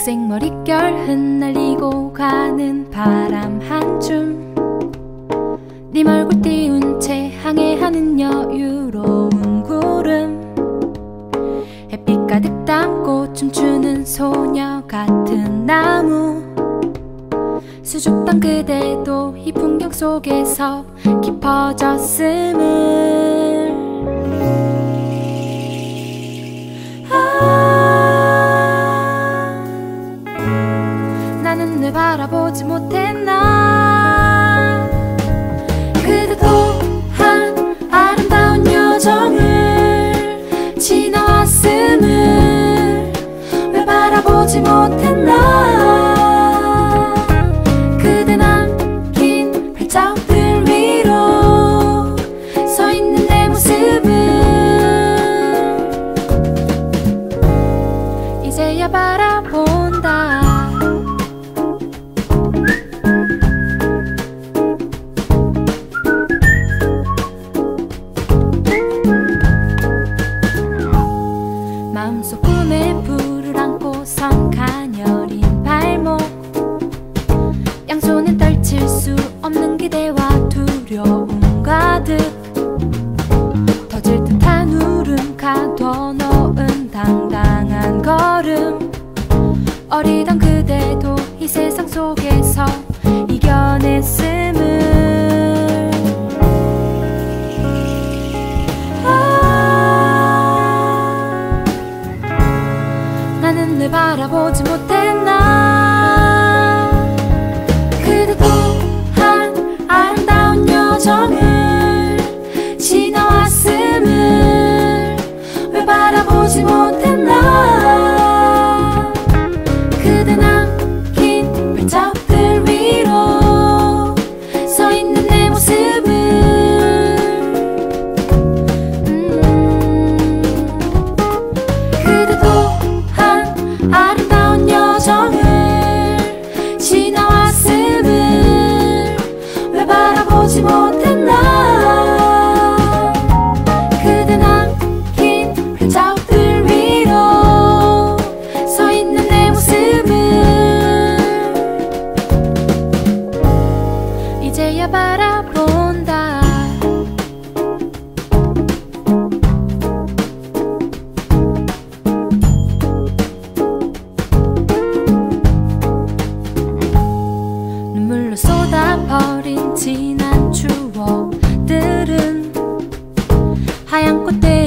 백색 머릿결 흩날리고 가는 바람 한 줌 네 얼굴 띄운 채 항해하는 여유로운 구름. 햇빛 가득 담고 춤추는 소녀 같은 나무. 수줍던 그대도 이 풍경 속에서 깊어졌음을 늘 바라보지 못했나? 그대 또한 아름다운 여정을 지나왔음을 왜 바라보지 못했나? 그대 남긴 가녀린 발목. 양손에 떨칠 수 없는 기대와 두려움 가득. 터질 듯한 울음 가둬놓은 당당한 걸음. 어리던 그대도 이 세상 속에서 이겨냈음을. 아. 나는 늘 바라보지 못 쏟아버린 지난 추억들은 하얀 꽃들